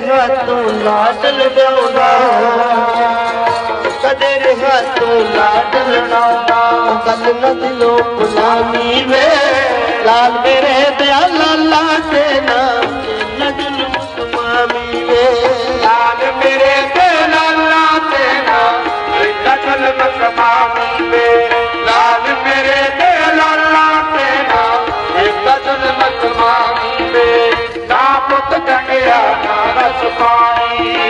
جماتو لال ڪڏهن تون ناٽلا सुभारी